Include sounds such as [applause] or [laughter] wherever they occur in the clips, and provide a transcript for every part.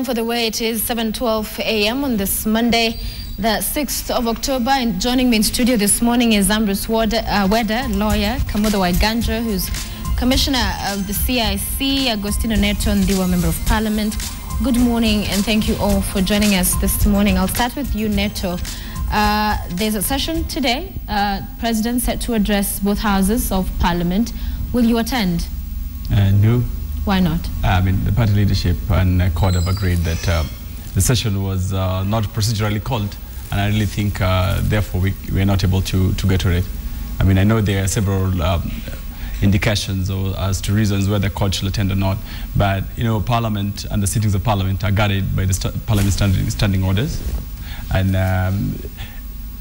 time for the way it is 7.12 a.m. on this Monday, the 6th of October. And joining me in studio this morning is Ambrose Weda, uh, lawyer, Kamotho Waiganjo, who's Commissioner of the CIC, Agostino Neto, Ndhiwa, Member of Parliament. Good morning and thank you all for joining us this morning. I'll start with you, Neto. Uh, there's a session today. Uh, President set to address both houses of Parliament. Will you attend? Uh, no. Why not? I mean, the party leadership and uh, CORD have agreed that uh, the session was uh, not procedurally called, and I really think, uh, therefore, we we are not able to, to get to it. I mean, I know there are several um, indications or as to reasons whether CORD should attend or not, but, you know, Parliament and the sittings of Parliament are guarded by the st Parliament standing, standing orders, and um,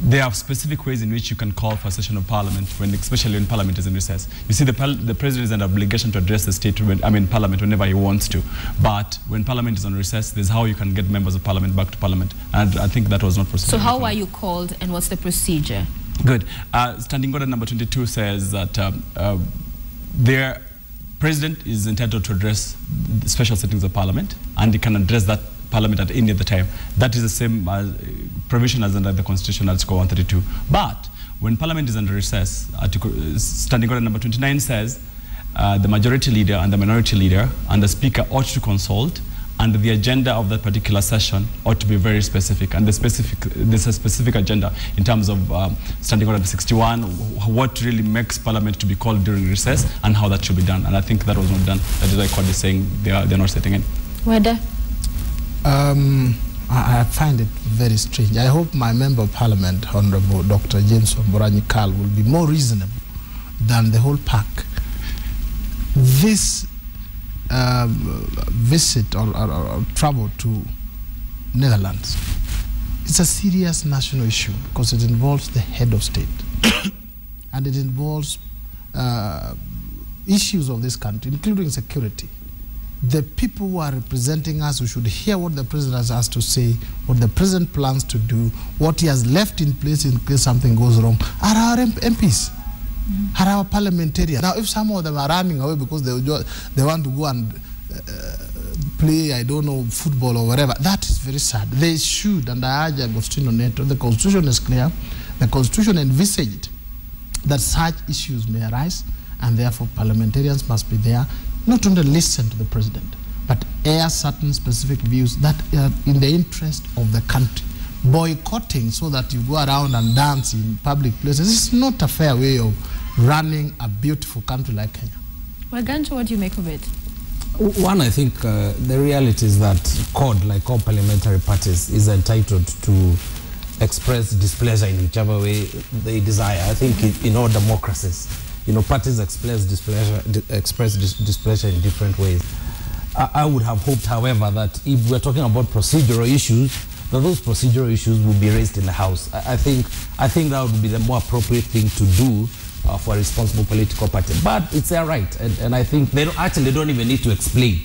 there are specific ways in which you can call for a session of parliament, when, especially when parliament is in recess. You see, the, the president is an obligation to address the state, when, I mean parliament, whenever he wants to. But when parliament is on recess, there's how you can get members of parliament back to parliament. And I think that was not procedure. So how are you called and what's the procedure? Good. Uh, standing order number 22 says that um, uh, their president is entitled to address special sittings of parliament, and he can address that parliament at any other time. That is the same as, provision as under the constitution, Article 132. But when parliament is under recess, article, standing order number 29 says uh, the majority leader and the minority leader and the speaker ought to consult and the agenda of that particular session ought to be very specific. And the specific, there's a specific agenda in terms of um, Standing Order 61, what really makes Parliament to be called during recess and how that should be done. And I think that was not done. That is why CORD is saying they are, they're not setting in. Weda? Um, I, I, find it very strange. I hope my member of parliament, Honorable Dr. James Omboranyi Kal, will be more reasonable than the whole pack. This uh, visit or, or, or, travel to Netherlands, it's a serious national issue because it involves the head of state [coughs] and it involves uh, issues of this country, including security the people who are representing us, we should hear what the president has to say, what the president plans to do, what he has left in place in case something goes wrong, are our MPs, mm -hmm. are our parliamentarians. Now, if some of them are running away because they, they want to go and uh, play, I don't know, football or whatever, that is very sad. They should, and I urge Agostino Neto, the constitution is clear, the constitution envisaged that such issues may arise, and therefore parliamentarians must be there not only listen to the president, but air certain specific views that are in the interest of the country. Boycotting so that you go around and dance in public places is not a fair way of running a beautiful country like Kenya. Well, Gancho, what do you make of it? One, I think uh, the reality is that CORD, like all parliamentary parties, is entitled to express displeasure in whichever way they desire. I think in, in all democracies, you know, parties express displeasure, express dis displeasure in different ways. I, I, would have hoped, however, that if we're talking about procedural issues, that those procedural issues would be raised in the House. I, I think, I think that would be the more appropriate thing to do uh, for a responsible political party. But it's their right, and, and I think they don't, actually they don't even need to explain.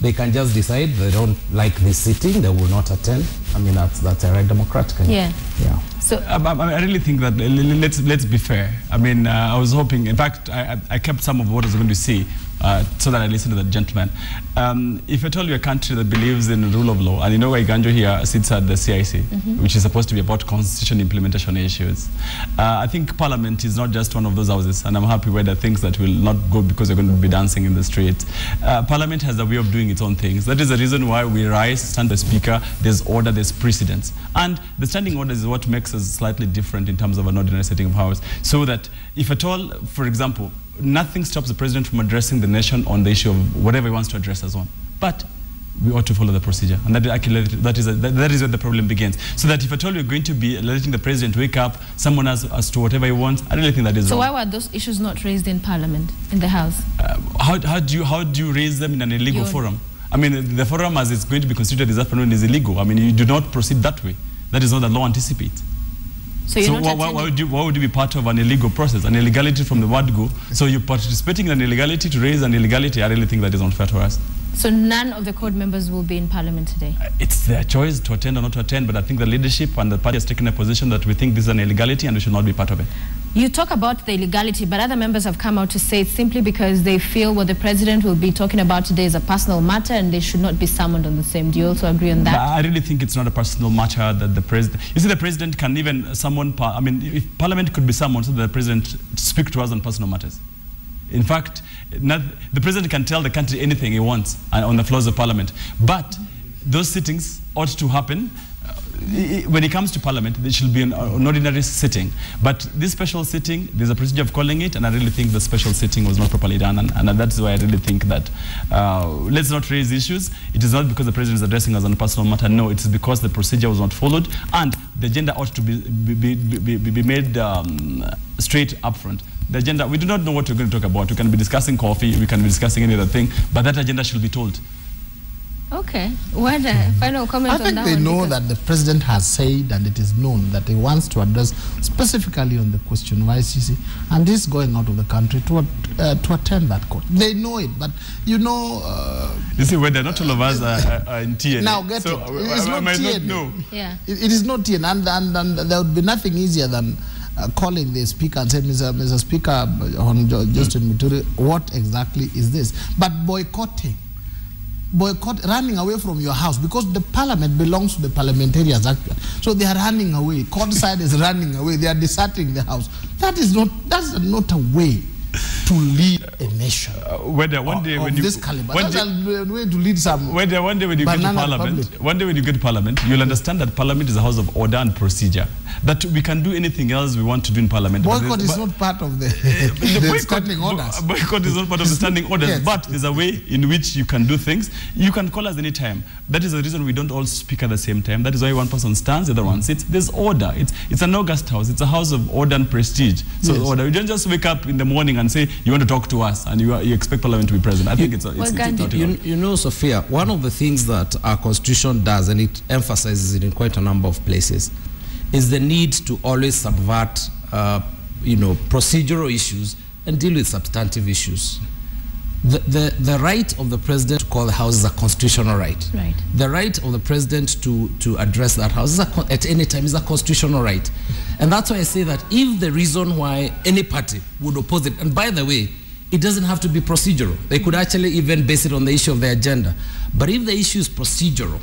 They can just decide they don't like this sitting, they will not attend. I mean, that's that's a right democratic. Yeah. Yeah. So I, I, really think that let's let's be fair. I mean, uh, I was hoping. In fact, I, I kept some of what I was going to see uh, so that I listen to the gentleman. Um, if at all you're a country that believes in the rule of law, and you know Waiganjo here sits at the CIC, mm -hmm. which is supposed to be about constitution implementation issues, uh, I think Parliament is not just one of those houses, and I'm happy where the things that will not go because you're going to be dancing in the streets. Uh, Parliament has a way of doing its own things. That is the reason why we rise, stand the speaker, there's order, there's precedence. And the standing order is what makes us slightly different in terms of an ordinary setting of house. So that if at all, for example, nothing stops the president from addressing the nation on the issue of whatever he wants to address us on. But we ought to follow the procedure. And that, actually, that, is a, that, that is where the problem begins. So that if at all you're going to be letting the president wake up someone else as to whatever he wants, I really think that is so wrong. So why were those issues not raised in parliament, in the house? Uh, how, how, do you, how do you raise them in an illegal you're forum? I mean, the forum as it's going to be considered this afternoon is illegal. I mean, you do not proceed that way. That is not the law anticipates. So, so why, why, would you, why would you be part of an illegal process, an illegality from the word go? So you're participating in an illegality to raise an illegality. I really think that is unfair to us. So none of the CORD members will be in parliament today? Uh, it's their choice to attend or not to attend, but I think the leadership and the party has taken a position that we think this is an illegality and we should not be part of it. You talk about the illegality, but other members have come out to say it's simply because they feel what the president will be talking about today is a personal matter and they should not be summoned on the same. Do you also agree on that? I really think it's not a personal matter that the president. You see, the president can even summon. I mean, if Parliament could be summoned, so the president speak to us on personal matters. In fact, not, the president can tell the country anything he wants on the floors of Parliament. But those sittings ought to happen. When it comes to Parliament, there should be an, uh, an ordinary sitting. But this special sitting, there's a procedure of calling it, and I really think the special sitting was not properly done, and, and that's why I really think that uh, let's not raise issues. It is not because the president is addressing us on a personal matter. No, it is because the procedure was not followed, and the agenda ought to be be, be, be, be made um, straight up front. The agenda, we do not know what we're going to talk about. We can be discussing coffee, we can be discussing any other thing, but that agenda should be told. Okay. What uh, final comment I on think that they one? know that the president has said and it is known that he wants to address specifically on the question of ICC and he's going out of the country to, uh, to attend that court. They know it, but you know, uh, You see, whether not all of us are, are, are in TNA. now get so it. I- It's I, I not might not know. Yeah. It, it is not TNA, and, and, and there would be nothing easier than uh, calling the speaker and saying, Mr. Mr. Speaker, uh, on Justin Muturi, what exactly is this? But boycotting, boycott, running away from your house because the parliament belongs to the parliamentarians actually. So they are running away. CORD side is [laughs] running away. They are deserting the house. That is not, that's not a way to lead a nation. Uh, whether one day of when you this caliber. one That's way to lead some. whether one day when you get to parliament, Republic. one day when you get to parliament, you'll understand that parliament is a house of order and procedure. That we can do anything else we want to do in parliament. Boycott is not part of the, [laughs] the [laughs] the boycott, standing orders. boycott is not part of the standing [laughs] orders, Yes. but there's a way in which you can do things. You can call us anytime. That is the reason we don't all speak at the same time. That is why one person stands, the other one sits. There's order. It's, it's an august house. It's a house of order and prestige. So Yes. order. You don't just wake up in the morning and say you want to talk to us and you, are, you expect parliament to be present. I think it's, a- it's, Well, it's, Gandhi, not You, you know, Sophia, one of the things that our constitution does, and it emphasizes it in quite a number of places, is the need to always subvert, uh, you know, procedural issues and deal with substantive issues. The, the, the right of the president to call the house is a constitutional right. Right. The right of the president to, to address that house is a, at any time is a constitutional right. And that's why I say that if the reason why any party would oppose it, and by the way, it doesn't have to be procedural. They could actually even base it on the issue of the agenda. But if the issue is procedural,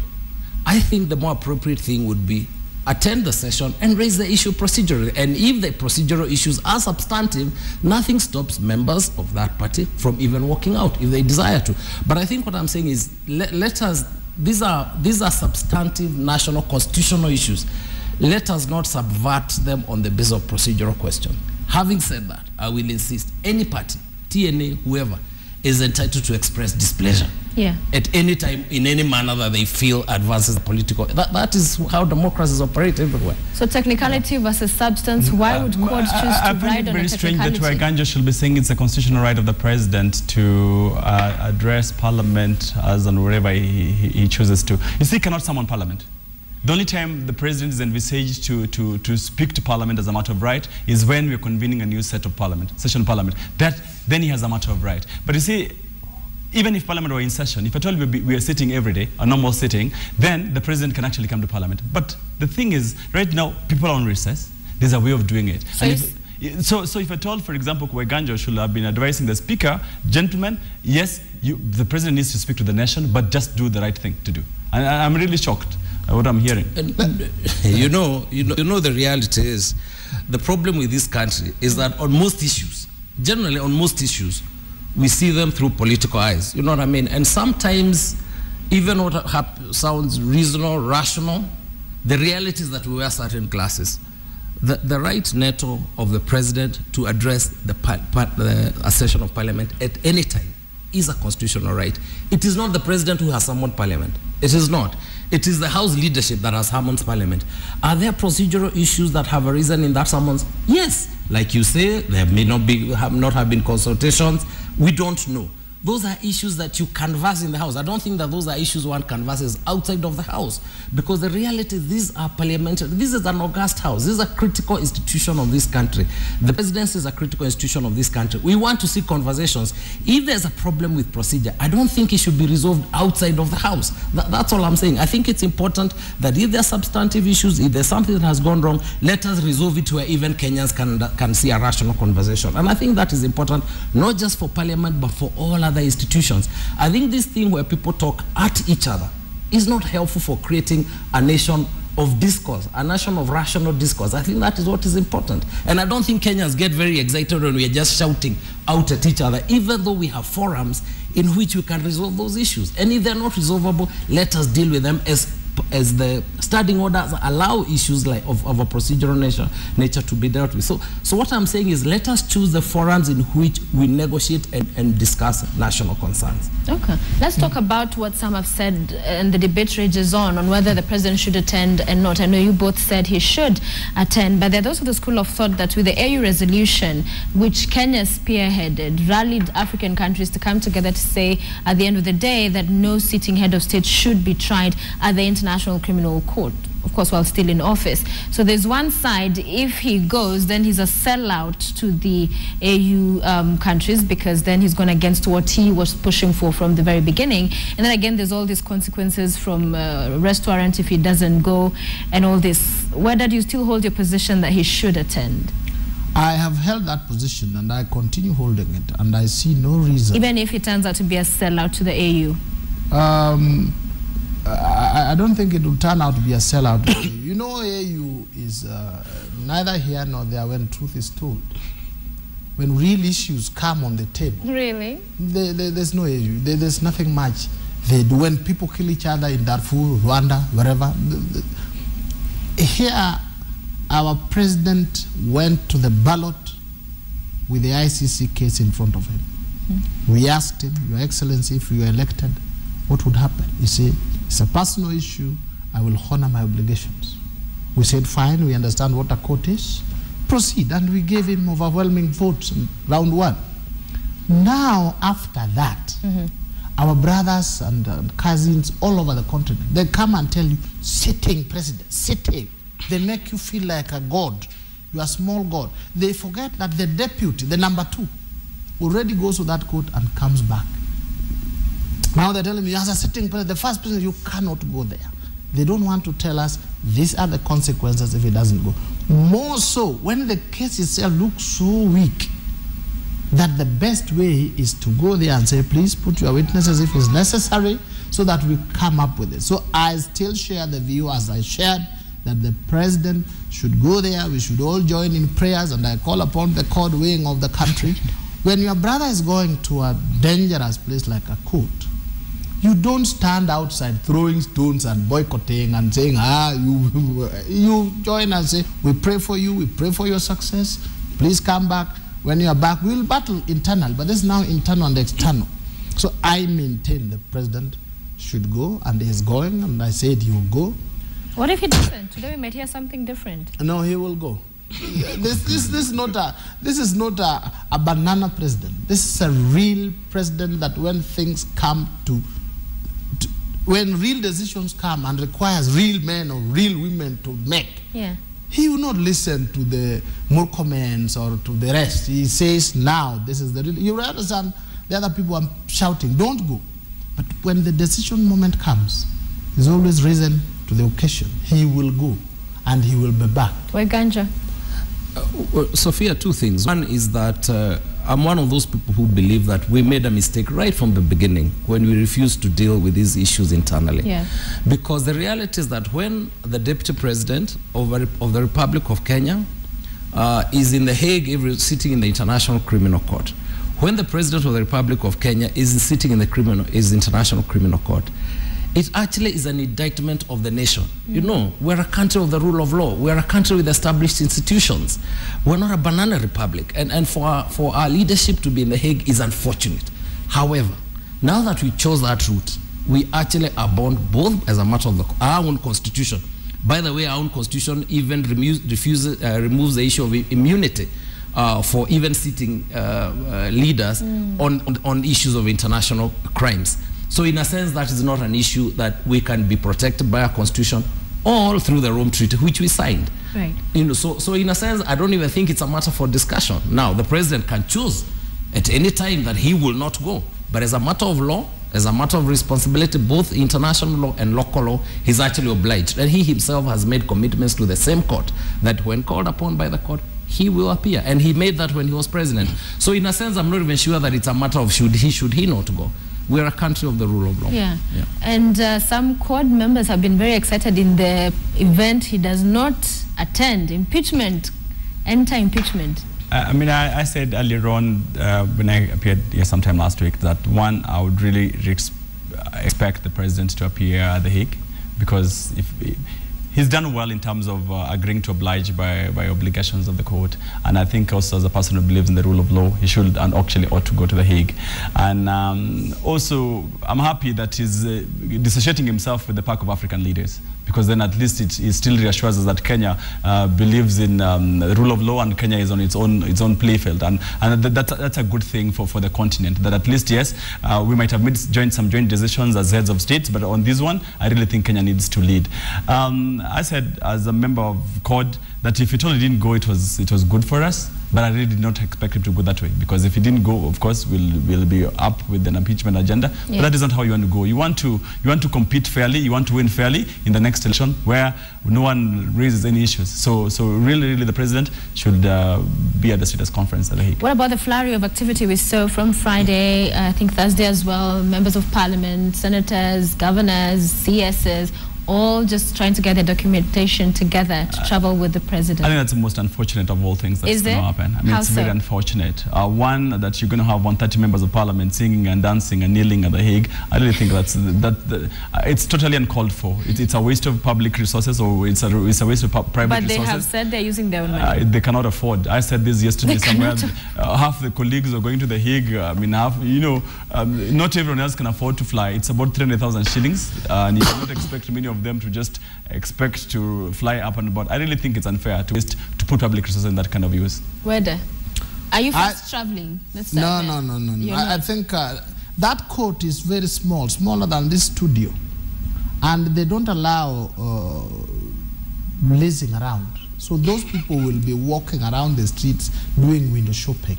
I think the more appropriate thing would be attend the session and raise the issue procedurally. And if the procedural issues are substantive, nothing stops members of that party from even walking out if they desire to. But I think what I'm saying is let, let us, these are, these are substantive national constitutional issues. Let us not subvert them on the basis of procedural question. Having said that, I will insist any party, TNA, whoever, is entitled to express displeasure Yeah. at any time in any manner that they feel advances political. That, that is how democracies operate everywhere. So technicality versus substance. Why would courts choose I, I to find ride it on very a strange that technicality? Waiganjo should be saying it's a constitutional right of the president to uh, address parliament as and wherever he, he, he chooses to. You see, he cannot summon parliament. The only time the president is envisaged to, to, to speak to parliament as a matter of right is when we're convening a new set of parliament, session of parliament. That, then he has a matter of right. But you see, even if parliament were in session, if at all we, be, we are sitting every day, a normal sitting, then the president can actually come to parliament. But the thing is, right now, people are on recess. There's a way of doing it. So so, so if at all, for example, Waiganjo should have been advising the speaker, gentlemen, yes, you, the president needs to speak to the nation, but just do the right thing to do. And I, I'm really shocked Uh, what I'm hearing. [laughs] You know, you know, you know, the reality is, the problem with this country is that on most issues, generally on most issues, we see them through political eyes. You know what I mean? And sometimes, even what sounds reasonable, rational, the reality is that we wear certain glasses. The, the right NATO of the president to address the, the a session of parliament at any time is a constitutional right. It is not the president who has summoned parliament. It is not. It is the House leadership that has summoned parliament. Are there procedural issues that have arisen in that summons? Yes. Like you say, there may not be have not have been consultations. We don't know. Those are issues that you canvass in the House. I don't think that those are issues one canvasses outside of the House because the reality these are parliamentary. This is an august House. This is a critical institution of this country. The presidency is a critical institution of this country. We want to see conversations. If there's a problem with procedure, I don't think it should be resolved outside of the House. That, that's all I'm saying. I think it's important that if there are substantive issues, if there's something that has gone wrong, let us resolve it where even Kenyans can, can see a rational conversation. And I think that is important, not just for parliament, but for all other institutions. I think this thing where people talk at each other is not helpful for creating a nation of discourse, a nation of rational discourse. I think that is what is important. And I don't think Kenyans get very excited when we are just shouting out at each other, even though we have forums in which we can resolve those issues. And if they're not resolvable, let us deal with them as as the standing orders allow issues like of, of a procedural nature, nature to be dealt with. So, so what I'm saying is let us choose the forums in which we negotiate and, and discuss national concerns. Okay. Let's talk about what some have said uh, and the debate rages on on whether the president should attend and not. I know you both said he should attend, but there are those of the school of thought that with the AU resolution, which Kenya spearheaded, rallied African countries to come together to say at the end of the day that no sitting head of state should be tried at the International National criminal Court of course, while still in office. So there's one side, if he goes, then he's a sellout to the AU um, countries because then he's gone against what he was pushing for from the very beginning. And then again, there's all these consequences from uh, arrest warrant if he doesn't go and all this. Whether do you still hold your position that he should attend? I have held that position and I continue holding it, and I see no reason. Even if he turns out to be a sellout to the AU? Um, I, I, don't think it will turn out to be a sellout. [coughs] you know, AU is uh, neither here nor there when truth is told. When real issues come on the table, really, there, there, there's no AU. There, there's nothing much they do. When people kill each other in Darfur, Rwanda, wherever, here our president went to the ballot with the ICC case in front of him. Mm. We asked him, Your Excellency, if you were elected, what would happen? He said, it's a personal issue. I will honor my obligations. We said, fine, we understand what a court is. Proceed. And we gave him overwhelming votes in round one. Now, after that, mm -hmm. our brothers and cousins all over the continent, they come and tell you, sitting president, sitting. They make you feel like a god. You are a small god. They forget that the deputy, the number two, already goes to that court and comes back. Now they're telling me, as a sitting president, the first president, you cannot go there. They don't want to tell us these are the consequences if it doesn't go. More so, when the case itself looks so weak, that the best way is to go there and say, please put your witnesses if it's necessary, so that we come up with it. So I still share the view as I shared that the president should go there. We should all join in prayers, and I call upon the CORD wing of the country. when your brother is going to a dangerous place like a court, you don't stand outside throwing stones and boycotting and saying, ah, you, [laughs] you join and say, we pray for you, we pray for your success, please come back. When you are back, we will battle internal, but this is now internal and external. So I maintain the president should go, and he is going, and I said he will go. What if he doesn't? Today we might hear something different. No, he will go. this, this, this, is not, a, this is not a, a banana president. This is a real president that when things come to when real decisions come and requires real men or real women to make, yeah. he will not listen to the more comments or to the rest. He says, now, this is the real. You understand, the other people are shouting, don't go. But when the decision moment comes, there's always reason to the occasion. He will go and he will be back. Waiganjo? Uh, well, Sophia, two things. One is that uh, I'm one of those people who believe that we made a mistake right from the beginning when we refused to deal with these issues internally. Yeah. Because the reality is that when the deputy president of, of the Republic of Kenya uh, is in The Hague, every, sitting in the International Criminal Court, when the president of the Republic of Kenya is sitting in the criminal, is International Criminal Court, it actually is an indictment of the nation. Mm. You know, we're a country of the rule of law. We're a country with established institutions. We're not a banana republic. And, and for, our, for our leadership to be in The Hague is unfortunate. However, now that we chose that route, we actually are bound both as a matter of the, our own constitution. By the way, our own constitution even removes, refuses, uh, removes the issue of immunity uh, for even sitting uh, uh, leaders on, on, on issues of international crimes. So in a sense, that is not an issue that we can be protected by our constitution all through the Rome Treaty, which we signed. Right. You know, so, so in a sense, I don't even think it's a matter for discussion. Now, the president can choose at any time that he will not go. But as a matter of law, as a matter of responsibility, both international law and local law, he's actually obliged. And he himself has made commitments to the same court that when called upon by the court, he will appear. And he made that when he was president. So in a sense, I'm not even sure that it's a matter of should he, should he not go. We're a country of the rule of law. Yeah. Yeah. And uh, some CORD members have been very excited in the event he does not attend. Impeachment, enter impeachment. I I mean, I, I said earlier on uh, when I appeared here sometime last week that one, I would really ex- expect the president to appear at The Hague because if he's done well in terms of uh, agreeing to oblige by, by obligations of the court. And I think also as a person who believes in the rule of law, he should and actually ought to go to The Hague. And um, also, I'm happy that he's uh, dissociating himself with the pack of African leaders because then at least it, it still reassures us that Kenya uh, believes in um, the rule of law and Kenya is on its own its own playfield and and that, that's, that's a good thing for, for the continent that at least yes uh, we might have made joint some joint decisions as heads of states but on this one I really think Kenya needs to lead. Um, I said as a member of CORD that if it only didn't go it was it was good for us but I really did not expect him to go that way because if he didn't go, of course, we'll, we'll be up with an impeachment agenda. Yeah. But that isn't how you want to go. You want to you want to compete fairly. You want to win fairly in the next election where no one raises any issues. So so really, really, the president should uh, be at the Status Conference at The Hague. What about the flurry of activity we saw from Friday, I think Thursday as well, members of parliament, senators, governors, CSs, all just trying to get their documentation together to travel with the president? I think that's the most unfortunate of all things that's going to happen. I mean, How it's very unfortunate. Uh, one, that you're going to have 130 members of parliament singing and dancing and kneeling at The Hague. I really think that's that. that uh, it's totally uncalled for. It, it's a waste of public resources or it's a, it's a waste of private but they have said they're using their own Uh, money. they cannot afford. I said this yesterday somewhere. Uh, half the colleagues are going to the Hague. I mean, half, you know, um, not everyone else can afford to fly. It's about 300,000 shillings, uh, and you cannot expect many of them to just expect to fly up and about. I really think it's unfair to waste, to put public resources in that kind of use. Whether are you I- fast traveling? Let's No, start no, no, no, no. I, I think uh, that court is very small, smaller than this studio. And they don't allow uh, lazing around. So those people will be walking around the streets doing window shopping.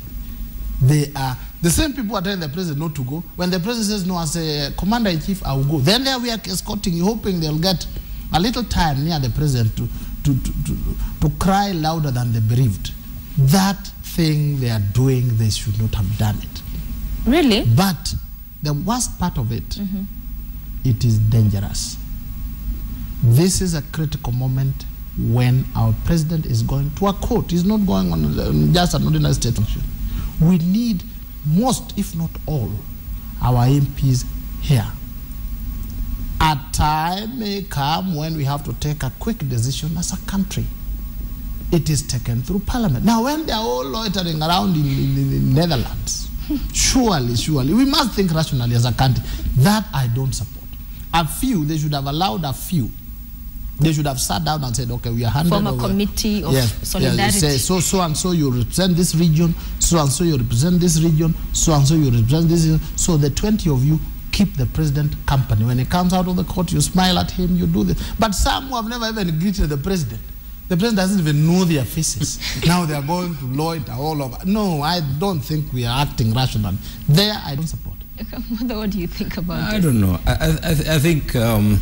They are the same people are telling the president not to go. When the president says no, as a commander in chief, I will go. Then they are escorting you, hoping they'll get a little time near the president to, to, to, to, to cry louder than the bereaved. That thing they are doing, they should not have done it. Really? But the worst part of it, it is dangerous. This is a critical moment when our president is going to a court. He's not going on um, just an ordinary state function. We need most, if not all, our MPs here. A time may come when we have to take a quick decision as a country. It is taken through parliament. Now, when they are all loitering around in, the Netherlands, [laughs] surely, surely, we must think rationally as a country. That I don't support. A few, they should have allowed a few. They should have sat down and said, okay, we are handling Form a committee of solidarity. say, so, so and so you represent this region, so and so you represent this region, so and so you represent this. region. So the 20 of you keep the president company. When he comes out of the court, you smile at him, you do this. But some who have never even greeted the president, the president doesn't even know their faces. [laughs] now they are going to loiter all over. No, I don't think we are acting rationally. There, I don't support. [laughs] what do you think about it? I it? don't know. I, I, I I think um,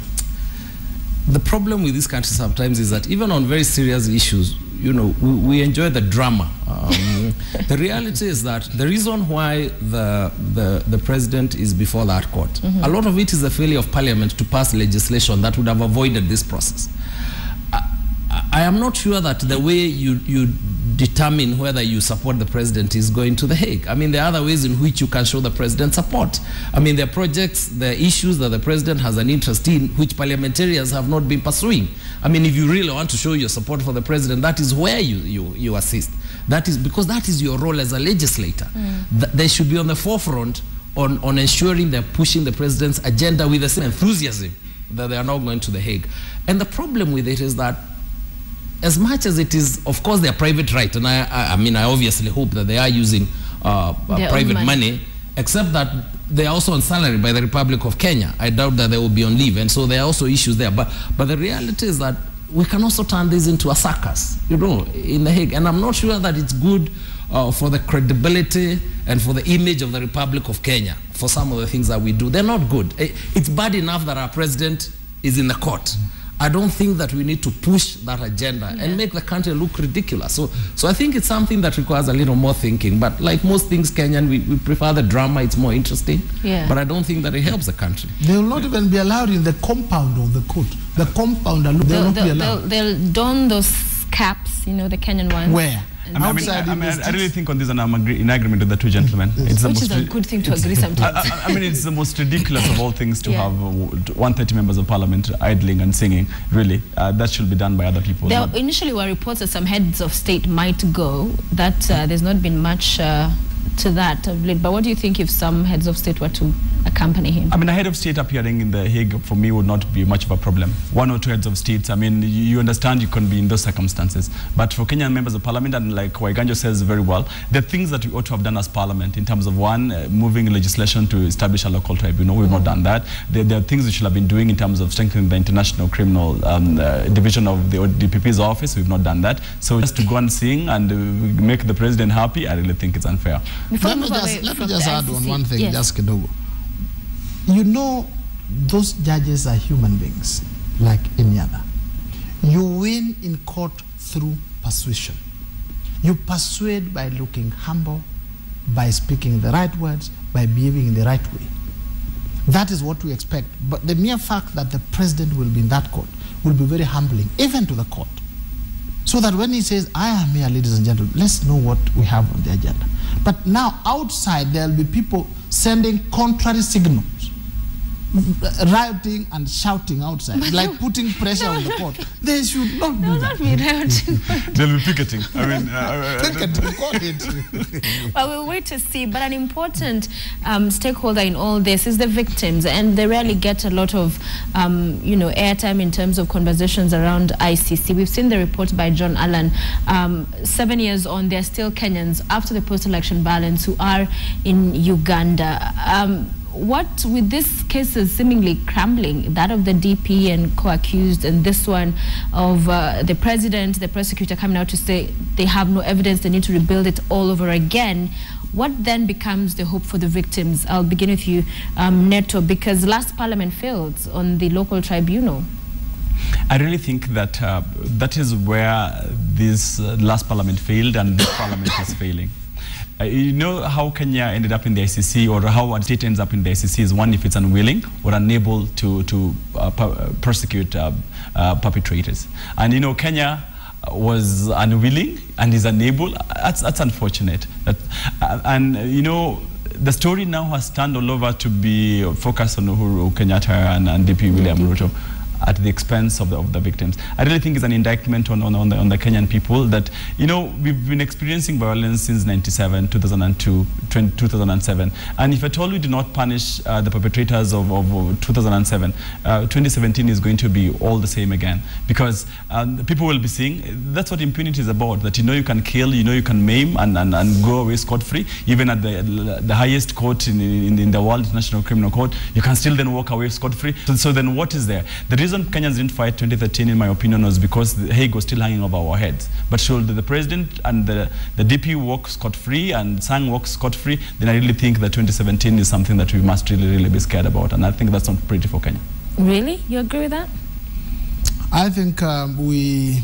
the problem with this country sometimes is that even on very serious issues, you know, we, we enjoy the drama. Um, [laughs] the reality is that the reason why the, the, the president is before that court, a lot of it is the failure of parliament to pass legislation that would have avoided this process. I, am not sure that the way you, you determine whether you support the president is going to the Hague. I mean, there are other ways in which you can show the president support. I mean, there are projects, there are issues that the president has an interest in, which parliamentarians have not been pursuing. I mean, if you really want to show your support for the president, that is where you, you, you assist. That is because that is your role as a legislator. Mm. Th- they should be on the forefront on, on ensuring they're pushing the president's agenda with the same enthusiasm that they are now going to the Hague. And the problem with it is that as much as it is, of course, their private right, and I, I, I mean, I obviously hope that they are using uh, uh, private money. money. except that they are also on salary by the Republic of Kenya. I doubt that they will be on leave, and so there are also issues there. But but the reality is that we can also turn this into a circus, you know, in the Hague, and I'm not sure that it's good uh, for the credibility and for the image of the Republic of Kenya for some of the things that we do. They're not good. Eh, It's bad enough that our president is in the court. I don't think that we need to push that agenda and make the country look ridiculous. So, so I think it's something that requires a little more thinking. But like most things Kenyan, we, we prefer the drama. It's more interesting. Yeah. But I don't think that it helps the country. They will not even be allowed in the compound of the court. The compound they will They'll, not be they'll, they'll, allowed. they'll don those caps, you know, the Kenyan ones. Where? I mean, I, mean, Outside I, mean, I really think on this, and I'm agree, in agreement with the two gentlemen. It's Which is a ri- good thing to agree sometimes. I, I mean, it's the most ridiculous of all things to Yeah. have uh, 130 members of parliament idling and singing. Really, uh, that should be done by other people. There initially were reports that some heads of state might go. That uh, there's not been much uh, to that of late. But what do you think if some heads of state were to accompany him? I mean, a head of state appearing in the Hague for me would not be much of a problem. One or two heads of states, I mean, you, understand you can be in those circumstances. But for Kenyan members of parliament, and like Waiganjo says very well, the things that we ought to have done as parliament in terms of one, uh, moving legislation to establish a local tribunal, we've not done that. There, there are things we should have been doing in terms of strengthening the international criminal um, uh, division of the DPP's office, we've not done that. So just to go and sing and uh, make the president happy, I really think it's unfair. Before Let me just, let me just add on one thing, yes. just Kidogo. You know, those judges are human beings, like any other. You win in court through persuasion. You persuade by looking humble, by speaking the right words, by behaving in the right way. That is what we expect. But the mere fact that the president will be in that court will be very humbling, even to the court. So that when he says, I am here, ladies and gentlemen, let's know what we have on the agenda. But now outside, there will be people sending contrary signals, rioting and shouting outside, like putting pressure on the court. They should not do No, that. not me, right? [laughs] They'll be picketing. I mean, uh, uh, Take it, call [laughs] it. well, we'll wait to see. But an important um, stakeholder in all this is the victims, and they rarely get a lot of, um, you know, airtime in terms of conversations around ICC. We've seen the report by John Allen. Um, seven years on, they're still Kenyans after the post-election violence who are in Uganda. What with these cases seemingly crumbling, that of the DP and co-accused, and this one of uh, the president, the prosecutor coming out to say they have no evidence, they need to rebuild it all over again. What then becomes the hope for the victims? I'll begin with you, um, Neto, because last parliament failed on the local tribunal. I really think that uh, that is where this uh, last parliament failed and this parliament is failing. Uh, you know how Kenya ended up in the ICC or how a state ends up in the ICC is one if it's unwilling or unable to, to uh, uh, prosecute uh, uh, perpetrators. And you know, Kenya was unwilling and is unable. That's, that's unfortunate. That, uh, and uh, you know, the story now has turned all over to be focused on Uhuru Kenyatta and, and DP William Ruto at the expense of the, of the victims. I really think it's an indictment on, on, on, the, on the Kenyan people that, you know, we've been experiencing violence since 97, 2002, 20, 2007. And if at all we do not punish uh, the perpetrators of, of, of 2007, uh, 2017 is going to be all the same again. Because um, people will be seeing, that's what impunity is about, that you know you can kill, you know you can maim and, and, and go away scot-free, even at the, the highest court in, in, in the world, International Criminal Court, you can still then walk away scot-free. So, so then what is there? The reason Kenyans didn't fight 2013, in my opinion, was because the Hague was still hanging over our heads. But should the president and the, the DP walk scot-free and Sang walk scot-free, then I really think that 2017 is something that we must really, really be scared about. And I think that's not pretty for Kenya. Really? You agree with that? I think um, we.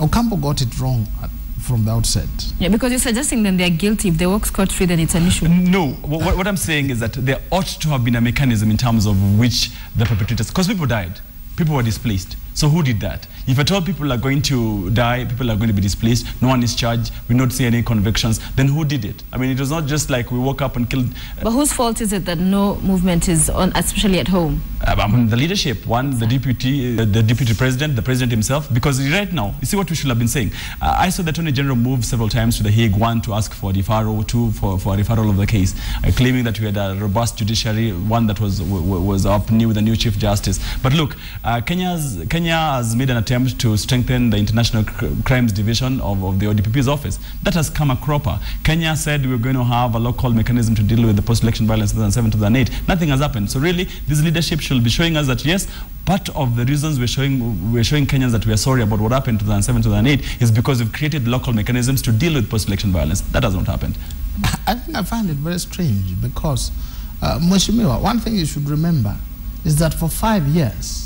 Ocampo got it wrong at, from the outset. Yeah, because you're suggesting then they're guilty. If they walk scot-free, then it's an issue. No, what, what- what I'm saying is that there ought to have been a mechanism in terms of which the perpetrators, because people died, people were displaced. So who did that? If at all people are going to die, people are going to be displaced, no one is charged, we not see any convictions, then who did it? I mean, it was not just like we woke up and killed But whose fault is it that no movement is on, especially at home? uh, I mean, the leadership, one, the deputy, uh, the deputy president, the president himself, because right now, you see what we should have been saying. Uh, I saw the Attorney General move several times to the Hague, one, to ask for a referral, two, for, for a referral of the case, uh, claiming that we had a robust judiciary, one that was, was up new with a new Chief Justice. But look, uh, Kenya's, Kenya Kenya has made an attempt to strengthen the International Cr- Crimes Division of, of the ODPP's office. That has come a cropper. Kenya said we were going to have a local mechanism to deal with the post-election violence 2007 2008. Nothing has happened. So really, this leadership should be showing us that yes, part of the reasons we're showing we're showing Kenyans that we are sorry about what happened in 2007 2008 is because we've created local mechanisms to deal with post-election violence. That has not happened. I think I find it very strange because, uh, Mheshimiwa, one thing you should remember is that for five years,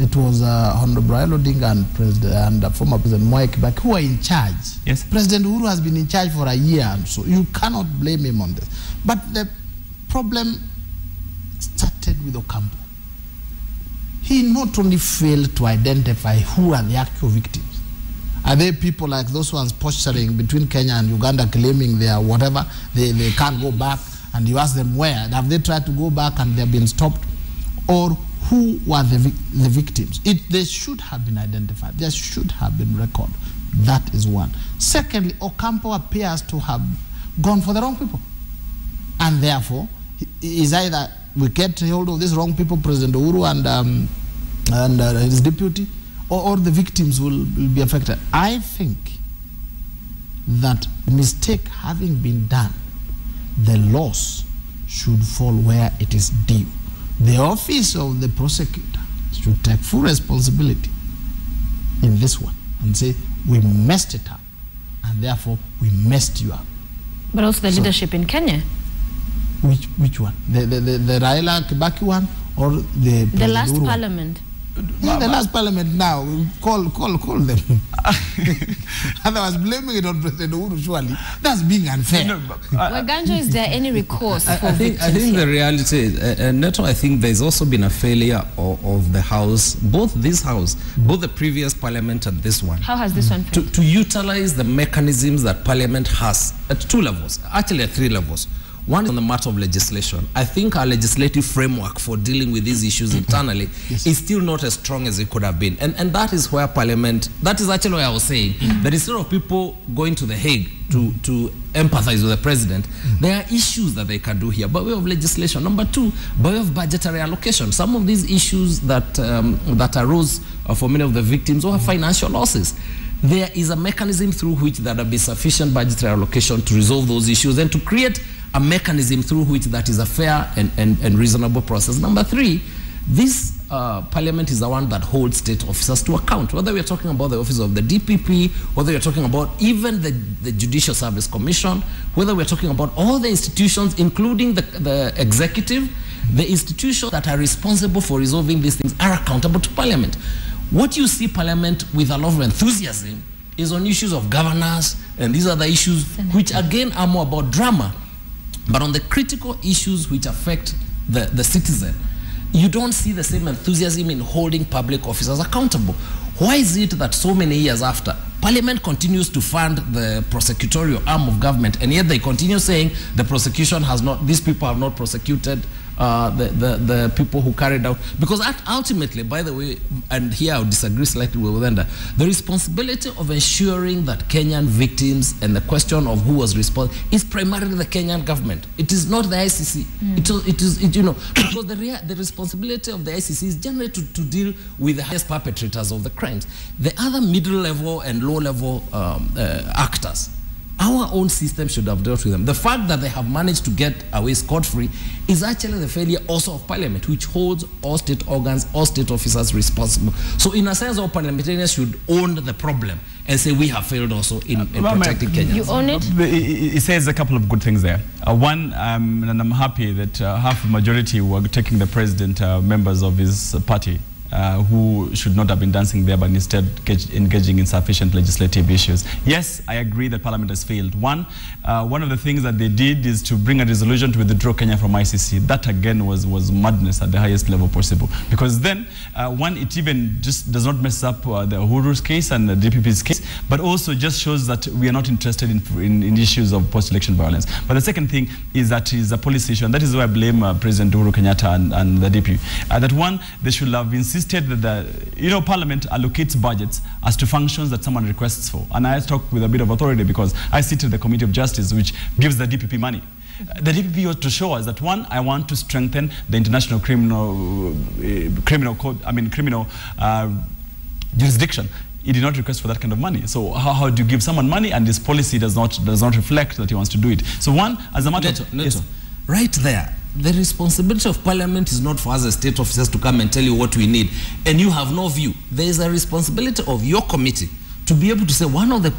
it was uh, Honorable Raila Odinga and, President, and uh, former President Mwai Kibaki who were in charge. Yes. President Uhuru has been in charge for a year and so you cannot blame him on this. But the problem started with Ocampo. He not only failed to identify who are the actual victims, are they people like those ones posturing between Kenya and Uganda claiming they are whatever, they, they can't go back, and you ask them where? Have they tried to go back and they've been stopped? Or who were the, vic- the victims? It, they should have been identified. There should have been record. That is one. Secondly, Ocampo appears to have gone for the wrong people. And therefore, he- is either we get hold of these wrong people, President Uhuru and, um, and uh, his deputy, or, or the victims will, will be affected. I think that mistake having been done, the loss should fall where it is due. The office of the prosecutor should take full responsibility in this one and say, we messed it up, and therefore we messed you up. But also the So- leadership in Kenya. Which, which one? The, the, the, the Raila Kibaki one or the The last one? parliament. Yeah, the last parliament now, call, call, call them. [laughs] Otherwise, blaming it on President Uhuru, surely, that's being unfair. No, but, uh, Waiganjo, is there any recourse I, for I think, I think the reality is, uh, uh, Neto, I think there's also been a failure of, of the House, both this House, both the previous Parliament and this one, How has this one to, to utilize the mechanisms that Parliament has at two levels, actually at three levels. One is on the matter of legislation. I think our legislative framework for dealing with these issues internally is still not as strong as it could have been. And, and that is where Parliament, that is actually what I was saying, that instead of people going to The Hague to, to empathize with the President, there are issues that they can do here by way of legislation. Number two, by way of budgetary allocation. Some of these issues that, um, that arose uh, for many of the victims were financial losses there is a mechanism through which there will be sufficient budgetary allocation to resolve those issues and to create a mechanism through which that is a fair and, and, and reasonable process. Number three, this uh, parliament is the one that holds state officers to account, whether we're talking about the office of the DPP, whether we're talking about even the, the Judicial Service Commission, whether we're talking about all the institutions, including the, the executive, the institutions that are responsible for resolving these things are accountable to parliament. What you see parliament with a lot of enthusiasm is on issues of governance, and these are the issues which again are more about drama. But on the critical issues which affect the, the citizen, you don't see the same enthusiasm in holding public officers accountable. Why is it that so many years after, Parliament continues to fund the prosecutorial arm of government, and yet they continue saying the prosecution has not, these people have not prosecuted uh, the, the, the people who carried out. Because ult- ultimately, by the way, and here I disagree slightly with Weda, the responsibility of ensuring that Kenyan victims and the question of who was responsible is primarily the Kenyan government. It is not the ICC. It, is- it is, it, you know, because the, rea- the responsibility of the ICC is generally to, to deal with the highest perpetrators of the crimes. The other middle level and low level um, uh, actors our own system should have dealt with them. The fact that they have managed to get away scot-free is actually the failure also of parliament, which holds all state organs, all state officers responsible. So in a sense, all parliamentarians should own the problem and say we have failed also in, in Well, protecting ma'am, Kenyans. You own it? It, it- it says a couple of good things there. Uh, one, um, and I'm happy that uh, half the majority were taking the president, uh, members of his party, uh, who should not have been dancing there, but instead engaging in sufficient legislative issues. Yes, I agree that Parliament has failed. One, uh, one of the things that they did is to bring a resolution to withdraw Kenya from ICC. That again was was madness at the highest level possible, because then uh, one, it even just does not mess up uh, the Uhuru's case and the DPP's case, but also just shows that we are not interested in, in, in issues of post-election violence. But the second thing is that is a policy issue, and that is why I blame uh, President Uhuru Kenyatta and, and the DP. Uh, that one, they should have insisted that the, you know, Parliament allocates budgets as to functions that someone requests for. And I talk with a bit of authority because I sit in the Committee of Justice, which gives the DPP money. Uh, The DPP ought to show us that one, I want to strengthen the international criminal, uh, criminal code. I mean, criminal uh, jurisdiction. He did not request for that kind of money. So how, how do you give someone money and this policy does not does not reflect that he wants to do it? So one, as a matter Neto, of Neto, yes, right there. The responsibility of parliament is not for us as state officers to come and tell you what we need, and you have no view. There is a responsibility of your committee to be able to say one of the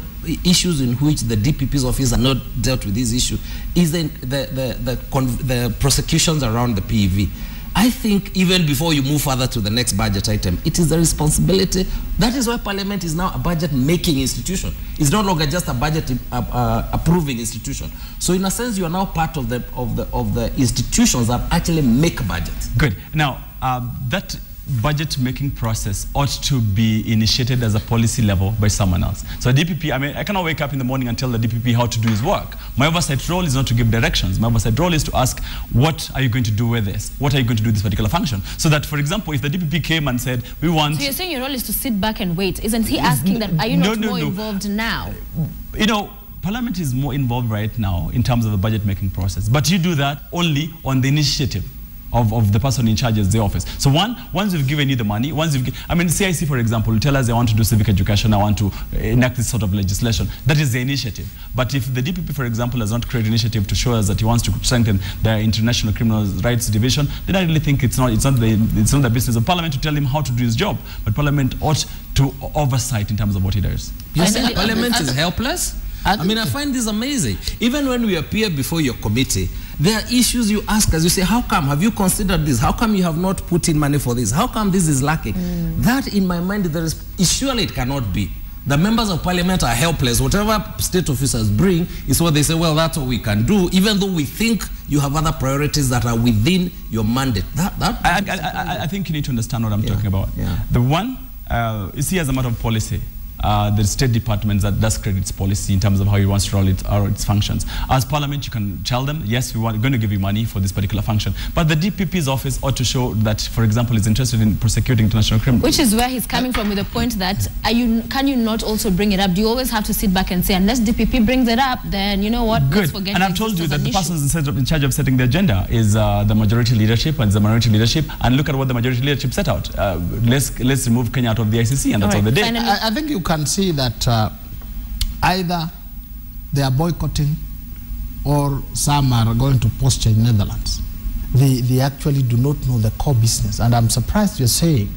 issues in which the DPP's office are not dealt with this issue is the the the, the, the prosecutions around the PEV. I think even before you move further to the next budget item, it is the responsibility. That is why Parliament is now a budget making institution. It's no longer just a budget uh, uh, approving institution. So in a sense, you are now part of the of the of the institutions that actually make budgets. Good. Now, uh, that budget making process ought to be initiated as a policy level by someone else. So DPP, I mean, I cannot wake up in the morning and tell the DPP how to do his work. My oversight role is not to give directions. My oversight role is to ask, what are you going to do with this? What are you going to do with this particular function? So that, for example, if the DPP came and said, we want... So you're saying your role is to sit back and wait. Isn't he asking that, are you No, not no, more no. involved now? you know, Parliament is more involved right now in terms of the budget making process. But you do that only on the initiative of, of the person in charge of the office. So one, once we've given you the money, once you've, I mean, CIC, for example, will tell us they want to do civic education, I want to uh, enact this sort of legislation. That is the initiative. But if the DPP, for example, has not created initiative to show us that he wants to strengthen the International Criminal Rights Division, then I really think it's not, it's not, the, it's not the business of Parliament to tell him how to do his job. But Parliament ought to oversight in terms of what he does. You say think- Parliament is helpless? I I mean, I find this amazing. Even when we appear before your committee, there are issues you ask us. You say, How come? Have you considered this? How come you have not put in money for this? How come this is lacking? That, in my mind, there is, surely it cannot be. The members of parliament are helpless. Whatever state officers bring is what they say, well, that's what we can do, even though we think you have other priorities that are within your mandate. That, that, I, I, I, I think you need to understand what I'm talking about. yeah. The one, uh, you see, as a matter of policy, uh, the State Department that does create its policy in terms of how it wants to roll it or its functions. As Parliament, you can tell them, yes, we want, we're going to give you money for this particular function. But the DPP's office ought to show that, for example, is interested in prosecuting international criminals. Which is where he's coming from with the point that are you can you not also bring it up? Do you always have to sit back and say unless DPP brings it up, then you know what? Good. Let's And I've told you that the issue. person in charge of- in charge of setting the agenda is uh, the majority leadership and the minority leadership. And look at what the majority leadership set out. Uh, let's, let's remove Kenya out of the ICC, and that's All all right, they did. finally- I, I think you can see that uh, either they are boycotting or some are going to posture in Netherlands. They, they actually do not know the core business. And I'm surprised you're saying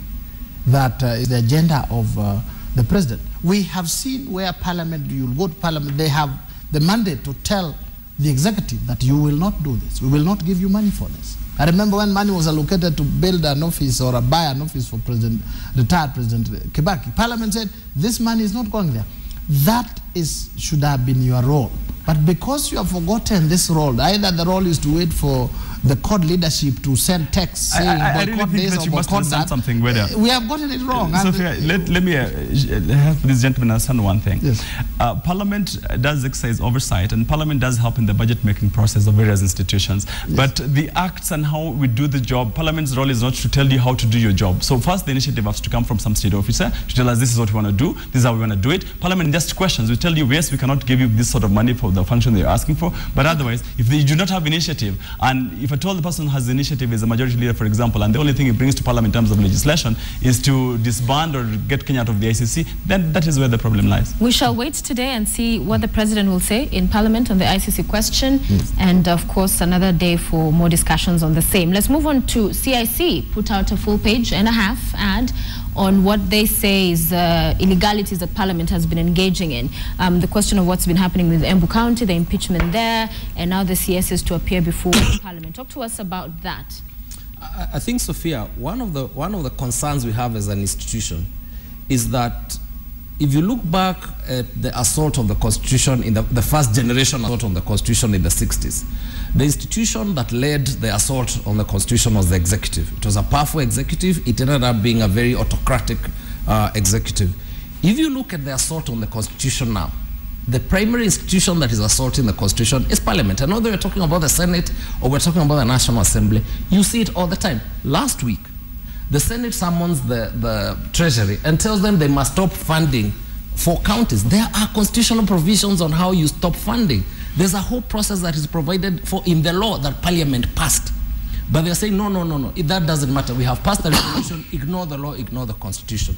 that uh, is the agenda of uh, the president. We have seen where parliament, you'll go to parliament, they have the mandate to tell the executive that you will not do this. We will not give you money for this. I remember when money was allocated to build an office or buy an office for President, retired President Kibaki. Parliament said this money is not going there. That is should have been your role. But because you have forgotten this role, either the role is to wait for the CORD leadership to send texts saying I- I really boycott think this that or you must boycott understand that. something. Uh, We have gotten it wrong. And- Sophia, let, let me uh, help this gentleman understand one thing. Yes. Uh, Parliament does exercise oversight, and Parliament does help in the budget making process of various institutions. But the acts and how we do the job, Parliament's role is not to tell you how to do your job. So first, the initiative has to come from some state officer to tell us this is what we want to do, this is how we want to do it. Parliament just questions. We tell you, yes, we cannot give you this sort of money for the function that you're asking for. But otherwise, if they do not have initiative, and if at all the person has the initiative is a majority leader, for example, and the only thing it brings to Parliament in terms of legislation is to disband or get Kenya out of the ICC, then that is where the problem lies. We shall wait today and see what the president will say in Parliament on the ICC question, hmm. and of course another day for more discussions on the same. Let's move on to CIC. Put out a full page and a half ad on what they say is uh, illegalities that Parliament has been engaging in. Um, the question of what's been happening with Embu County, the impeachment there, and now the CS is to appear before Parliament. Talk to us about that. I, I think, Sophia, one of the one of the concerns we have as an institution is that if you look back at the assault of the constitution in the, the first generation assault on the constitution in the 60s, the institution that led the assault on the constitution was the executive. It was a powerful executive. It ended up being a very autocratic uh, executive. If you look at the assault on the constitution now, the primary institution that is assaulting the constitution is parliament. And whether we're talking about the Senate or we're talking about the National Assembly, you see it all the time. Last week, the Senate summons the, the Treasury and tells them they must stop funding for counties. There are constitutional provisions on how you stop funding. There's a whole process that is provided for in the law that Parliament passed. But they're saying, no, no, no, no, that doesn't matter. We have passed the resolution, [coughs] ignore the law, ignore the Constitution.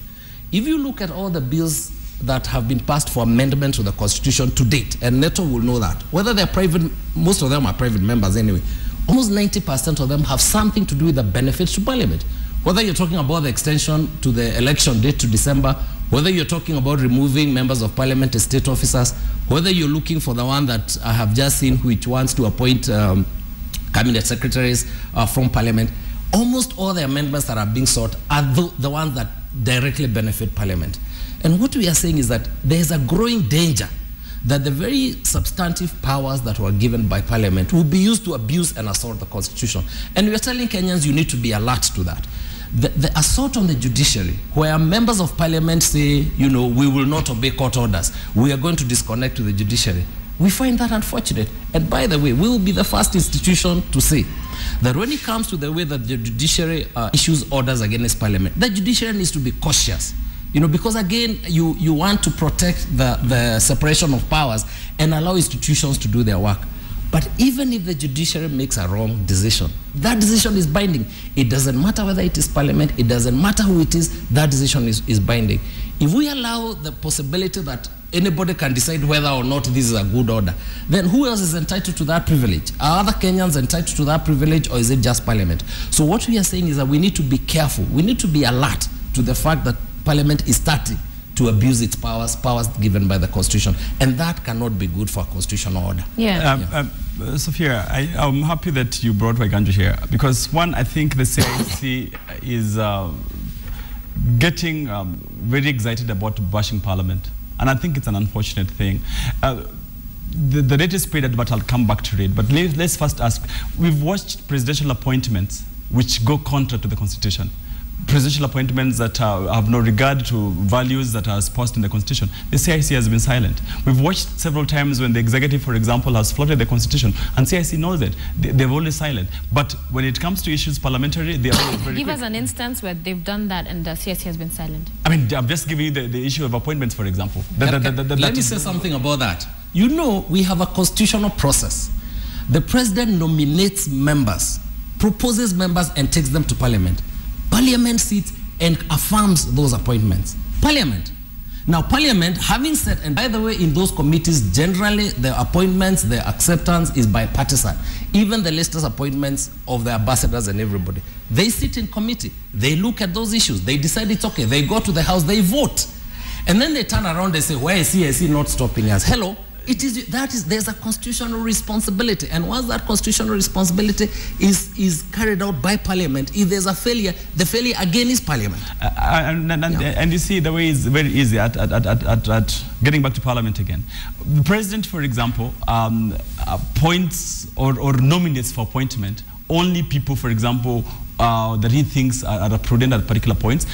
If you look at all the bills that have been passed for amendment to the Constitution to date, and Neto will know that, whether they're private, most of them are private members anyway, almost 90% of them have something to do with the benefits to Parliament. Whether you're talking about the extension to the election date to December, whether you're talking about removing members of Parliament as state officers, whether you're looking for the one that I have just seen, which wants to appoint um, cabinet secretaries uh, from Parliament, almost all the amendments that are being sought are the, the ones that directly benefit Parliament. And what we are saying is that there is a growing danger that the very substantive powers that were given by Parliament will be used to abuse and assault the Constitution. And we are telling Kenyans you need to be alert to that. The, the, assault on the judiciary, where members of parliament say, you know, we will not obey court orders, we are going to disconnect to the judiciary, we find that unfortunate. And by the way, we will be the first institution to say that when it comes to the way that the judiciary uh, issues orders against parliament, the judiciary needs to be cautious. You know, because again, you, you want to protect the, the separation of powers and allow institutions to do their work. But even if the judiciary makes a wrong decision, that decision is binding. It doesn't matter whether it is parliament, it doesn't matter who it is, that decision is, is binding. If we allow the possibility that anybody can decide whether or not this is a good order, then who else is entitled to that privilege? Are other Kenyans entitled to that privilege or is it just parliament? So what we are saying is that we need to be careful. We need to be alert to the fact that parliament is starting to abuse its powers, powers given by the Constitution. And that cannot be good for a constitutional order. Yeah. Um, um, uh, Sophia, I, I'm happy that you brought Waiganjo here because one, I think the CIC is uh, getting um, very excited about bashing Parliament, and I think it's an unfortunate thing. Uh, the, the date is paid, but I'll come back to it. But let, let's first ask: We've watched presidential appointments which go counter to the Constitution presidential appointments that uh, have no regard to values that are expressed in the Constitution. The CIC has been silent. We've watched several times when the executive, for example, has flouted the Constitution, and CIC knows it. They, they're always silent. But when it comes to issues parliamentary, they are always very Give quick. us an instance where they've done that and the CIC has been silent. I mean, I'm just giving you the, the issue of appointments, for example. That- that- that- that- Let me say something about that. You know, we have a constitutional process. The president nominates members, proposes members, and takes them to parliament. Parliament sits and affirms those appointments. Parliament. Now, Parliament, having said, and by the way, in those committees, generally the appointments, the acceptance is bipartisan. Even the latest appointments of the ambassadors and everybody, they sit in committee. They look at those issues. They decide it's okay. They go to the House. They vote. And then they turn around and say, why is CSC not stopping us? Hello? It is, that is, there's a constitutional responsibility. And once that constitutional responsibility is, is carried out by parliament, if there's a failure, the failure again is parliament. Uh, and, and, and, and you see, the way is very easy at, at, at, at, at getting back to Parliament again. The President, for example, um, appoints or, or nominates for appointment only people, for example, uh, that he thinks are, are prudent at particular points,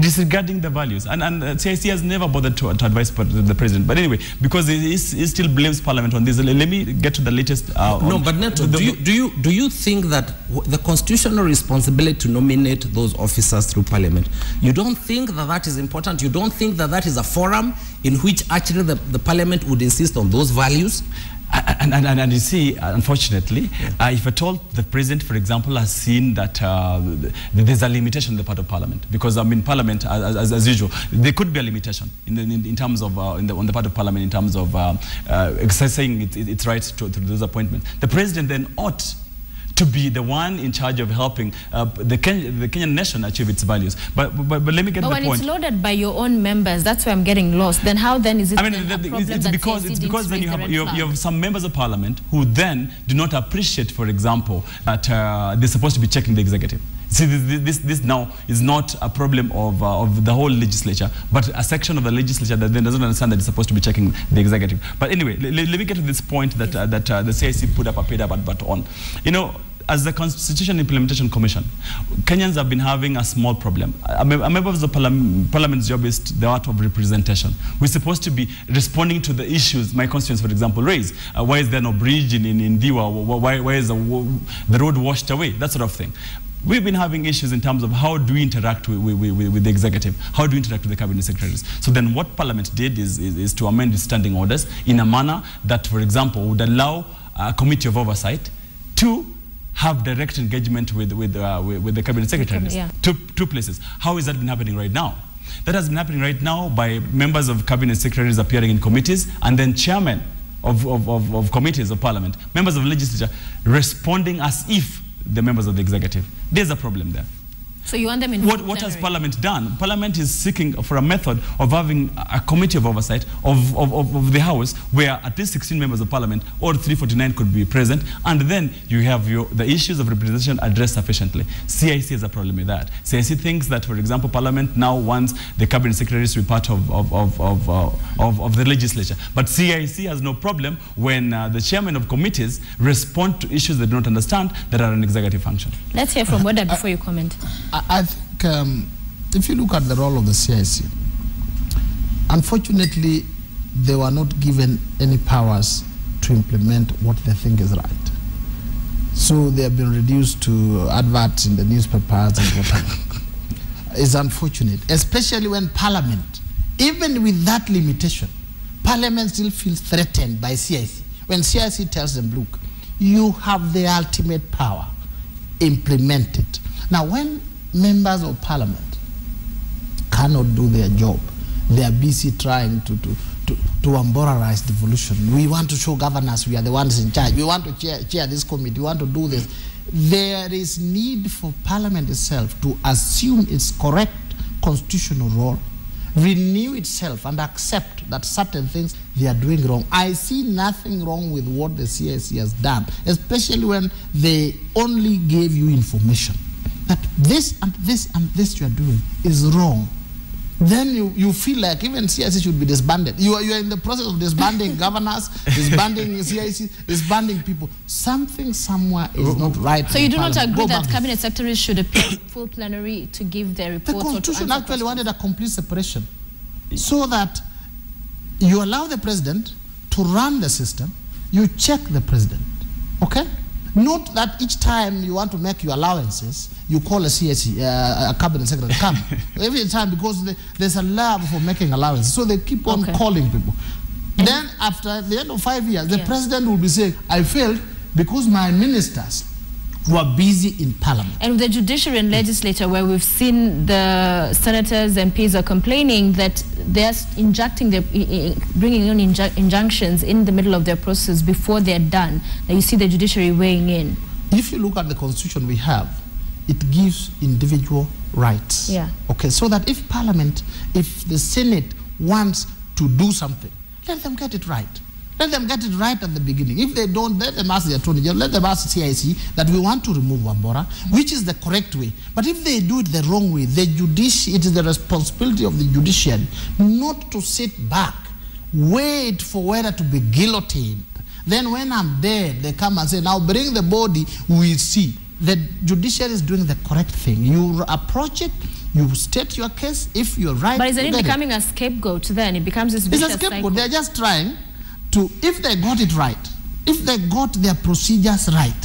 disregarding the values. And, and uh, CIC has never bothered to, to advise the President. But anyway, because he, he still blames Parliament on this, let me get to the latest. Uh, No, but Neto, do you, do, you, do you think that the constitutional responsibility to nominate those officers through parliament, you don't think that that is important? You don't think that that is a forum in which actually the, the parliament would insist on those values? And, and, and, and you see, unfortunately, uh, if at all the president, for example, has seen that uh, there's a limitation on the part of parliament, because I mean, parliament, as, as, as usual, there could be a limitation in, the, in, in terms of, uh, in the, on the part of parliament, in terms of uh, uh, exercising its, its rights to, to those appointments. The president then ought to be the one in charge of helping uh, the, Ken- the Kenyan nation achieve its values. But, but, but let me get But to the point. When it's loaded by your own members, that's where I'm getting lost. Then how then is it I mean, the- the- it's, it's because it's because then you have you, have- you have some members of parliament who then do not appreciate, for example, that uh, they're supposed to be checking the executive. See, this, this, this now is not a problem of, uh, of the whole legislature, but a section of the legislature that then doesn't understand that it's supposed to be checking the executive. But anyway, le- le- let me get to this point that, uh, that uh, the CIC put up a paid up advert on. You know, as the Constitution Implementation Commission, Kenyans have been having a small problem. A, mem- a member of the parliament, parliament's job is the art of representation. We're supposed to be responding to the issues my constituents, for example, raise. Uh, why is there no bridge in, in, in Ndhiwa? Why, why is the, the road washed away? That sort of thing. we've been having issues in terms of how do we interact with, with, with, with the executive, how do we interact with the cabinet secretaries. So then what Parliament did is, is, is to amend the standing orders in a manner that, for example, would allow a committee of oversight to have direct engagement with, with, uh, with, with the cabinet secretaries. yeah. Two, two places. How is that been happening right now? That has been happening right now by members of cabinet secretaries appearing in committees and then chairmen of, of, of, of committees of parliament, members of legislature responding as if the members of the executive. There's a problem there. So you want them in What, what has? Parliament done? Parliament is seeking for a method of having a committee of oversight of, of, of, of the House where at least 16 members of Parliament or 349 could be present, and then you have your, the issues of representation addressed sufficiently. CIC has a problem with that. CIC thinks that, for example, Parliament now wants the cabinet secretaries to be part of, of, of, of, uh, of, of the legislature. But CIC has no problem when uh, the chairman of committees respond to issues they do not understand that are an executive function. Let's hear from Weda before you comment. I, I think um, if you look at the role of the CIC, unfortunately, they were not given any powers to implement what they think is right. So they have been reduced to adverts in the newspapers and whatever. it's unfortunate, especially when Parliament, even with that limitation, Parliament still feels threatened by CIC. When CIC tells them, look, you have the ultimate power, implement it. Now, when members of Parliament cannot do their job, they are busy trying to, to, to, to amborarize devolution. We want to show governors we are the ones in charge. We want to chair, chair this committee. We want to do this. There is need for Parliament itself to assume its correct constitutional role, renew itself, and accept that certain things they are doing wrong. I see nothing wrong with what the CIC has done, especially when they only gave you information that this and this and this you are doing is wrong then you, you feel like even CIC should be disbanded. You are, you are in the process of disbanding [laughs] governors, disbanding [laughs] CIC, disbanding people. Something somewhere is not oh, oh. right. So you do not agree Go that cabinet secretaries should appear [coughs] full plenary to give their report? The reports or to constitution actually questions? wanted a complete separation so that you allow the president to run the system, you check the president. Okay? Not that each time you want to make your allowances, you call a CSE, uh, a cabinet secretary, come. [laughs] Every time because the, there's a love for making allowances. So they keep on Okay. calling people. then after the end of five years, the Yeah. president will be saying, I failed because my ministers were busy in parliament. And the judiciary and legislature, where we've seen the senators, and MPs are complaining that they're injecting their, bringing in injunctions in the middle of their process before they're done. Now you see the judiciary weighing in. if you look at the constitution we have, it gives individual rights. Yeah. Okay, so that if parliament, if the Senate wants to do something, let them get it right. Let them get it right at the beginning. If they don't, let them ask the attorney general, let them ask CIC that we want to remove Wambora, which is the correct way. But if they do it the wrong way, the judici- it is the responsibility of the judiciary not to sit back, wait for whether to be guillotined. Then when I'm dead, they come and say, now bring the body, we see. The judiciary is doing the correct thing. You approach it, you state your case. If you're right, But isn't it becoming a scapegoat then? It becomes this It's a scapegoat. cycle. They're just trying to, if they got it right, if they got their procedures right,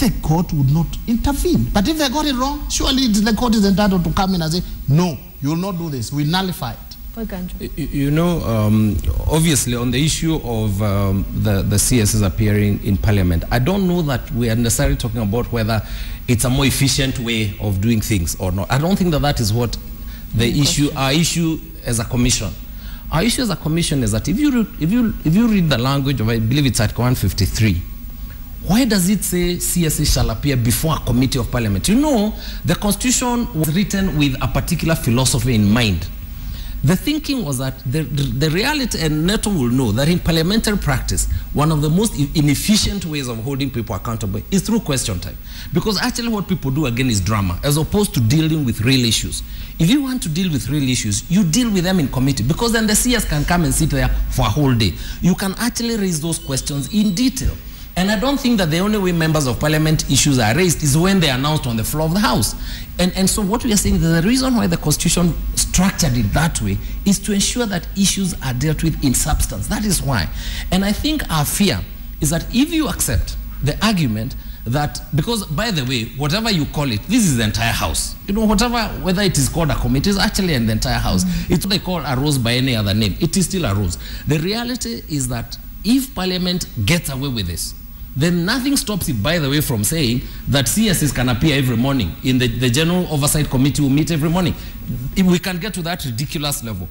the court would not intervene. But if they got it wrong, surely the court is entitled to come in and say, no, you will not do this. We nullify it. You- You know, um, obviously, on the issue of um, the, the CSs appearing in Parliament, I don't know that we are necessarily talking about whether it's a more efficient way of doing things or not. I don't think that that is what the issue, our issue as a commission. Our issue as a commission is that if you, if you, if you read the language of, I believe it's Article 153, why does it say CSE shall appear before a committee of parliament? You know, the constitution was written with a particular philosophy in mind. The thinking was that the, the, reality, and Neto will know that in parliamentary practice, one of the most inefficient ways of holding people accountable is through question time. Because actually, what people do again is drama, as opposed to dealing with real issues. If you want to deal with real issues, you deal with them in committee, because then the CS can come and sit there for a whole day. You can actually raise those questions in detail. And I don't think that the only way members of parliament issues are raised is when they are announced on the floor of the House. And, and so what we are saying, that the reason why the Constitution structured it that way is to ensure that issues are dealt with in substance. That is why. And I think our fear is that if you accept the argument that because by the way whatever you call it this is the entire house you know whatever whether it is called a committee is actually the entire house mm. it's what they call a rose by any other name it is still a rose the reality is that if parliament gets away with this then nothing stops it, by the way, from saying that CSs can appear every morning. In the, the General Oversight Committee will meet every morning. If we can get to that ridiculous level.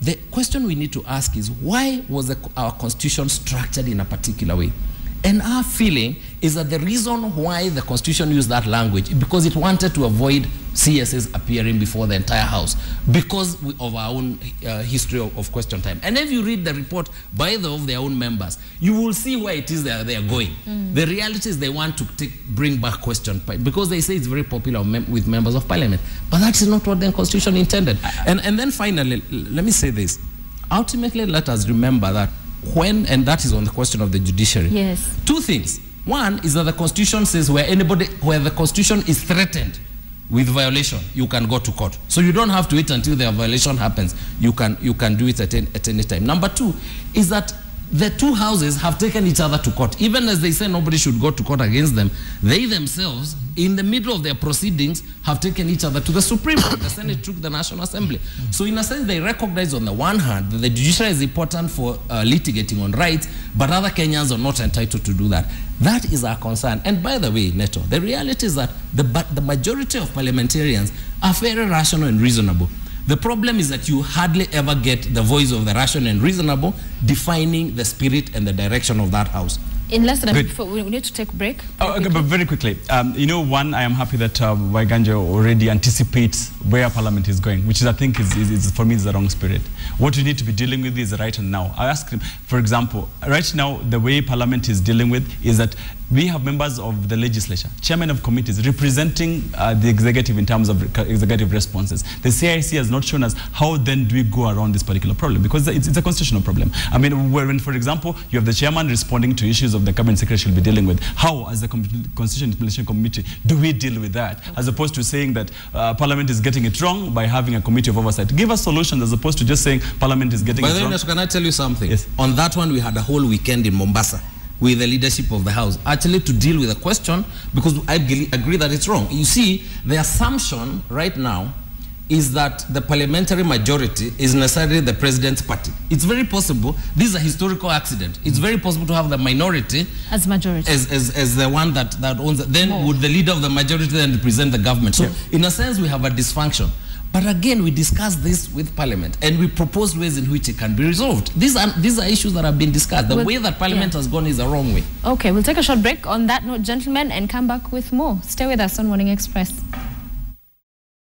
The question we need to ask is why was the, our constitution structured in a particular way? And our feeling is that the reason why the constitution used that language because it wanted to avoid CSs appearing before the entire house because of our own uh, history of, of, question time. And if you read the report by the of their own members, you will see where it is they are, they are going. Mm. The reality is they want to take, bring back question time because they say it's very popular mem with members of parliament. But that is not what the constitution intended. And, and then finally, let me say this. Ultimately, let us remember that when, and that is on the question of the judiciary. Yes. Two things. One is that the Constitution says where anybody, where the Constitution is threatened with violation, you can go to court. So you don't have to wait until the violation happens. You can, you can do it at any, at any time. Number two is that the two houses have taken each other to court. Even as they say nobody should go to court against them, they themselves, in the middle of their proceedings, have taken each other to the Supreme Court. The Senate took the National Assembly. So in a sense, they recognize on the one hand that the judiciary is important for uh, litigating on rights, but other Kenyans are not entitled to do that. That is our concern. And by the way, Neto, the reality is that the, the majority of parliamentarians are very rational and reasonable. The problem is that you hardly ever get the voice of the rational and reasonable defining the spirit and the direction of that house. In less than a minute, we need to take a break. Oh, okay, but very quickly, um, you know, one, I am happy that uh, Waiganjo already anticipates where Parliament is going, which is, I think, is, is, is, for me, is the wrong spirit. What we need to be dealing with is right and now. I ask him, for example, right now, the way Parliament is dealing with is that we have members of the legislature, chairman of committees, representing uh, the executive in terms of executive responses. The CIC has not shown us how then do we go around this particular problem because it's, it's a constitutional problem. I mean, when, for example, you have the chairman responding to issues of the cabinet secretary should be dealing with, how, as the Constitution Implementation Committee, do we deal with that? As opposed to saying that uh, Parliament is getting it wrong by having a committee of oversight. Give us solutions as opposed to just saying Parliament is getting By it then, wrong. can I tell you something? Yes. On that one, we had a whole weekend in Mombasa with the leadership of the House, actually to deal with the question, because I agree that it's wrong. You see, the assumption right now is that the parliamentary majority is necessarily the president's party. It's very possible, this is a historical accident, it's very possible to have the minority as majority as, as, as the one that, that owns it. Then More. would the leader of the majority then represent the government? So Yeah. in a sense, we have a dysfunction. But again, we discussed this with Parliament and we proposed ways in which it can be resolved. These are, these are issues that have been discussed. The Well, way that Parliament yeah. has gone is the wrong way. Okay, we'll take a short break on that note, gentlemen, and come back with more. Stay with us on Morning Express.